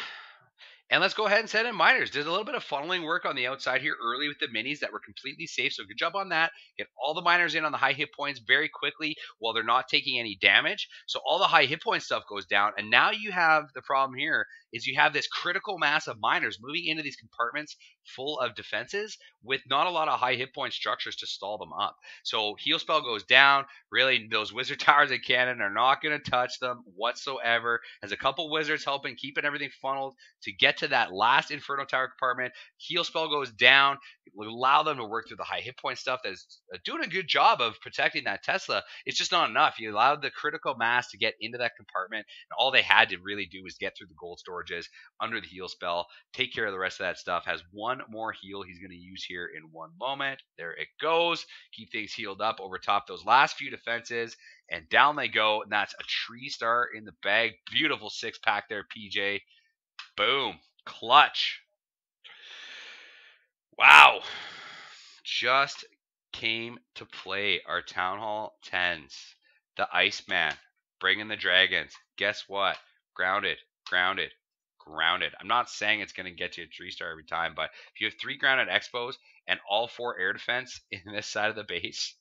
And let's go ahead and set in miners. Did a little bit of funneling work on the outside here early with the minis that were completely safe. So good job on that. Get all the miners in on the high hit points very quickly while they're not taking any damage. So all the high hit point stuff goes down. And now you have the problem here is you have this critical mass of miners moving into these compartments full of defenses with not a lot of high hit point structures to stall them up. So heal spell goes down. Really, those wizard towers and cannon are not going to touch them whatsoever. Has a couple wizards helping keeping everything funneled to get to that last inferno tower compartment. Heal spell goes down. Allow them to work through the high hit point stuff that is uh, doing a good job of protecting that Tesla. It's just not enough. You allowed the critical mass to get into that compartment, and all they had to really do was get through the gold storages under the heal spell, take care of the rest of that stuff. Has one more heal he's going to use here in one moment. There it goes. Keep things healed up over top those last few defenses. And down they go. And that's a tree star in the bag. Beautiful six pack there, PJ. Boom. Clutch. Wow. Just came to play our Town Hall 10s. The Iceman. Bringing the Dragons. Guess what? Grounded. Grounded grounded. I'm not saying it's going to get you a three star every time, but if you have three grounded X-Bows and all four air defense in this side of the base,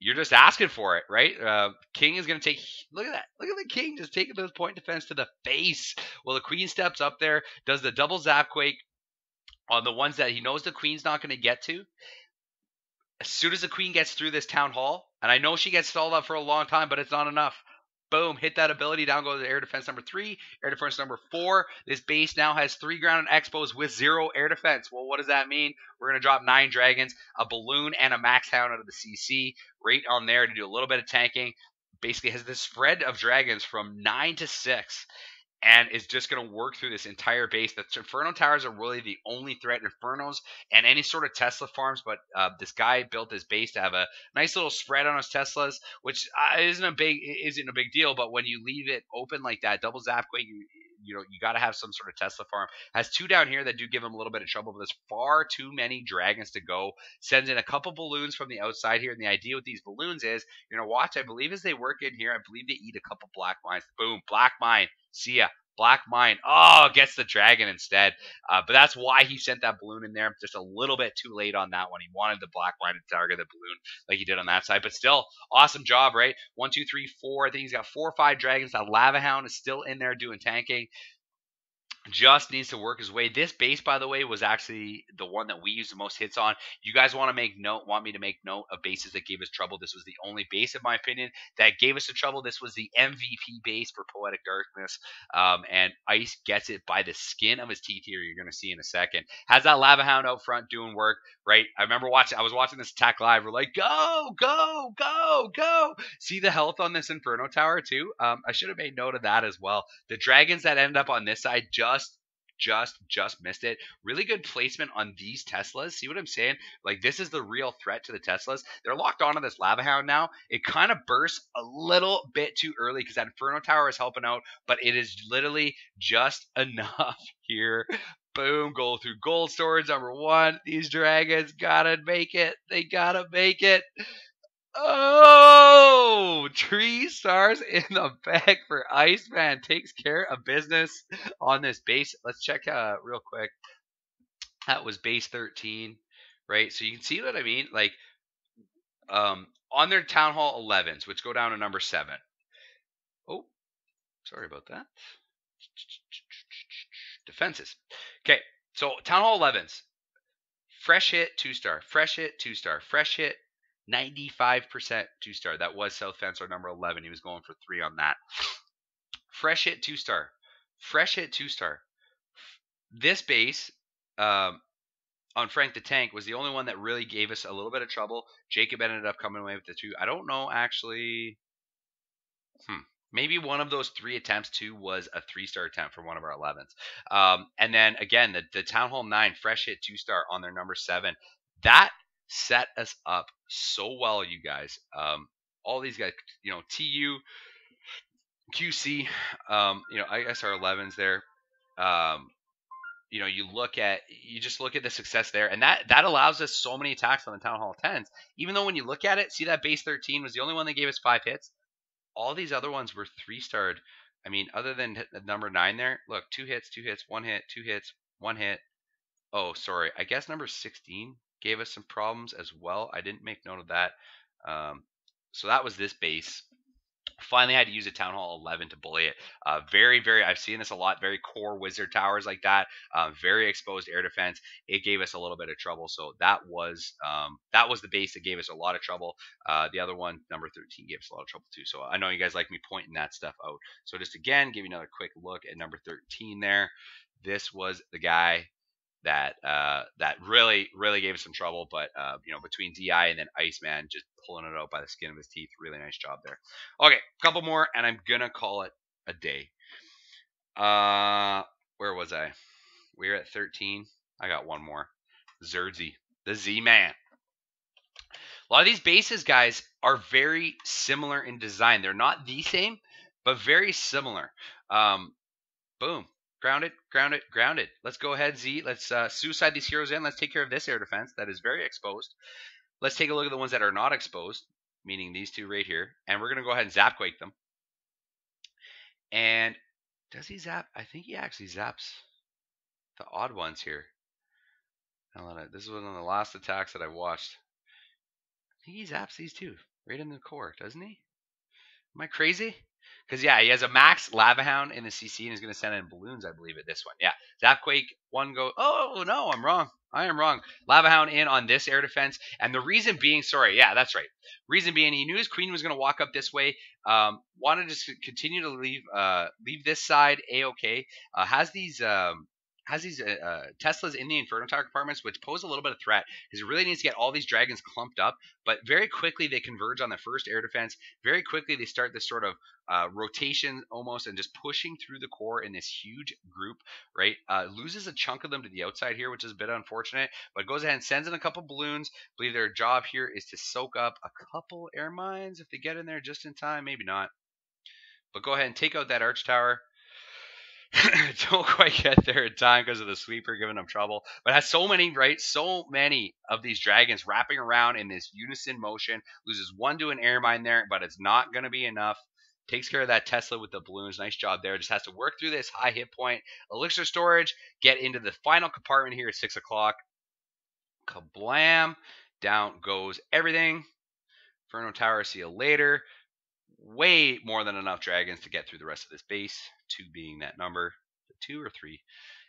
you're just asking for it, right? Uh, king is going to take. Look at that. Look at the king just taking those point defense to the face. Well, the queen steps up there, does the double zap quake on the ones that he knows the queen's not going to get to. As soon as the queen gets through this town hall, and I know she gets stalled up for a long time, but it's not enough. Boom, hit that ability. Down goes air defense number three, air defense number four. This base now has three grounded X-Bows with zero air defense. Well, what does that mean? We're going to drop nine dragons, a balloon, and a max hound out of the CC right on there to do a little bit of tanking. Basically, has this spread of dragons from nine to six and is just going to work through this entire base. The Inferno Towers are really the only threat. Infernos and any sort of Tesla farms, but uh, this guy built his base to have a nice little spread on his Teslas, which uh, isn't a big isn't a big deal. But when you leave it open like that, double zap quake, you, know you got to have some sort of Tesla farm. Has two down here that do give him a little bit of trouble, but there's far too many dragons to go. Sends in a couple balloons from the outside here, and the idea with these balloons is you're gonna watch. I believe as they work in here, I believe they eat a couple black mines. Boom, black mine. See ya. Black Mine, oh, gets the dragon instead. Uh, but that's why he sent that balloon in there. Just a little bit too late on that one. He wanted the Black Mine to target the balloon like he did on that side. But still, awesome job, right? One, two, three, four. I think he's got four or five dragons. That Lava Hound is still in there doing tanking just needs to work his way. This base, by the way, was actually the one that we used the most hits on. You guys want to make note, want me to make note of bases that gave us trouble. This was the only base, in my opinion, that gave us the trouble. This was the MVP base for Poetic Darkness, um, and Ice gets it by the skin of his teeth here. You're going to see in a second. Has that Lava Hound out front doing work, right? I remember watching. I was watching this attack live. We're like, go, go, go, go. See the health on this Inferno Tower too. Um, I should have made note of that as well. The dragons that end up on this side just just just missed it. Really good placement on these Teslas. See what I'm saying? Like this is the real threat to the Teslas. They're locked onto this Lava Hound now. It kind of bursts a little bit too early because that Inferno Tower is helping out, but it is literally just enough here. Boom, go through gold storage number one. These dragons gotta make it. They gotta make it. Oh, three stars in the bag for Iceman. Takes care of business on this base. Let's check uh, real quick. That was base 13, right? So you can see what I mean. Like um, on their Town Hall 11s, which go down to number 7. Oh, sorry about that. Defenses. Okay, so Town Hall 11s. Fresh hit, two star. Fresh hit, two star. Fresh hit, 95% two star. That was South Fence or number 11. He was going for three on that. Fresh hit two star. Fresh hit two star. This base um, on Frank the Tank was the only one that really gave us a little bit of trouble. Jacob ended up coming away with the two. I don't know actually. Hmm. Maybe one of those three attempts too was a three star attempt from one of our 11s. Um, and then again, the, the Town Hall 9 fresh hit two star on their number seven. That set us up so well, you guys. Um, all these guys, you know, TU, QC, um, you know, I guess our 11s there. Um, you know, you look at you just look at the success there, and that that allows us so many attacks on the Town Hall 10s. Even though when you look at it, see that base 13 was the only one that gave us five hits. All these other ones were three starred. I mean, other than number nine there, look, two hits, two hits, one hit, two hits, one hit. Oh, sorry. I guess number 16 gave us some problems as well. I didn't make note of that. Um, so that was this base. Finally, I had to use a Town Hall 11 to bully it. Uh, very, very, I've seen this a lot. Very core wizard towers like that. Uh, very exposed air defense. It gave us a little bit of trouble. So that was um, that was the base that gave us a lot of trouble. Uh, the other one, number 13, gave us a lot of trouble too. So I know you guys like me pointing that stuff out. So just again, give you another quick look at number 13 there. This was the guy that uh, that really really gave us some trouble. But uh, you know, between Di and then Iceman just pulling it out by the skin of his teeth, really nice job there. Okay, couple more, and I'm gonna call it a day. Uh, where was I? We are at 13. I got one more. Zerdsy, the Z Man. A lot of these bases, guys, are very similar in design. They're not the same, but very similar. Um, boom. Grounded, grounded, grounded. Let's go ahead, Z. Let's uh, suicide these heroes in. Let's take care of this air defense that is very exposed. Let's take a look at the ones that are not exposed, meaning these two right here. And we're going to go ahead and zapquake them. And does he zap? I think he actually zaps the odd ones here. This is one of the last attacks that I watched. I think he zaps these two right in the core, doesn't he? Am I crazy? Because yeah, he has a max lava hound in the CC and he's going to send in balloons, I believe, at this one. Yeah, Zapquake one go. Oh no, I'm wrong. I am wrong. Lava Hound in on this air defense, and the reason being, sorry, yeah, that's right. Reason being, he knew his queen was going to walk up this way. Um, wanted to just continue to leave uh, leave this side a okay. Uh, has these um, has these uh, uh, Teslas in the Inferno Tower compartments, which pose a little bit of threat because it really needs to get all these dragons clumped up. But very quickly they converge on the first air defense. Very quickly they start this sort of uh, rotation almost and just pushing through the core in this huge group, right? Uh, loses a chunk of them to the outside here, which is a bit unfortunate, but goes ahead and sends in a couple balloons. I believe their job here is to soak up a couple air mines if they get in there just in time. Maybe not. But go ahead and take out that arch tower. don't quite get there in time because of the sweeper giving them trouble. But has so many, right? So many of these dragons wrapping around in this unison motion. Loses one to an air mine there, but it's not going to be enough takes care of that Tesla with the balloons. Nice job there. Just has to work through this high hit point. Elixir storage, get into the final compartment here at 6 o'clock. Kablam. Down goes everything. Inferno Tower, see you later. Way more than enough dragons to get through the rest of this base. Two being that number. Two or three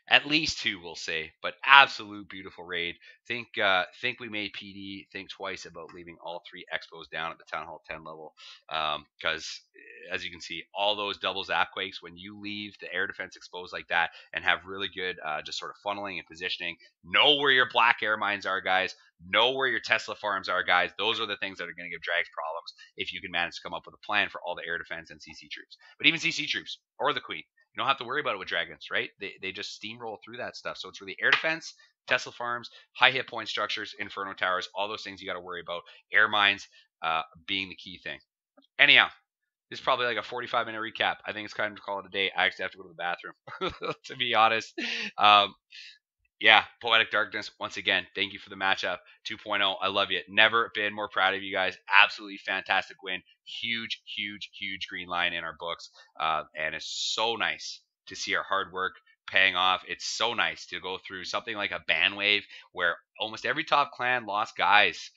at least two, we'll say. But absolute beautiful raid. Think uh, think we made PD think twice about leaving all three X-Bows down at the Town Hall 10 level because, um, as you can see, all those double zap quakes when you leave the air defense exposed like that and have really good uh, just sort of funneling and positioning. Know where your black air mines are, guys. Know where your Tesla farms are, guys. Those are the things that are going to give Drags problems if you can manage to come up with a plan for all the air defense and CC troops. But even CC troops or the Queen, you don't have to worry about it with dragons, right? They, they just steamroll through that stuff. So it's really air defense, Tesla farms, high hit point structures, inferno towers, all those things you got to worry about. Air mines uh, being the key thing. Anyhow, this is probably like a 45 minute recap. I think it's kind of call it a day. I actually have to go to the bathroom, to be honest. Um, yeah, Poetic Darkness, once again, thank you for the matchup. 2.0, I love you. Never been more proud of you guys. Absolutely fantastic win. Huge, huge, huge green line in our books. Uh, and it's so nice to see our hard work paying off. It's so nice to go through something like a ban wave where almost every top clan lost guys.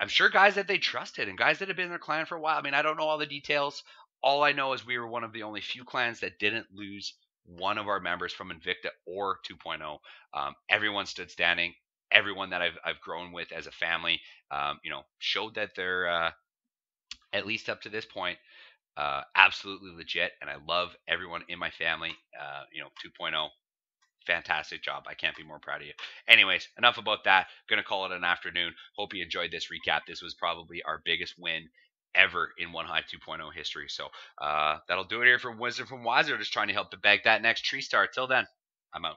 I'm sure guys that they trusted and guys that have been in their clan for a while. I mean, I don't know all the details. All I know is we were one of the only few clans that didn't lose one of our members from Invicta or 2.0. Um, everyone stood standing. Everyone that I've, I've grown with as a family, um, you know, showed that they're uh, at least up to this point uh, absolutely legit. And I love everyone in my family. Uh, you know, 2.0 fantastic job. I can't be more proud of you. Anyways, enough about that. Gonna call it an afternoon. Hope you enjoyed this recap. This was probably our biggest win ever in OneHive 2.0 history. So uh, that'll do it here from Wisdom from Wiser, just trying to help to bag that next tree star. Till then, I'm out.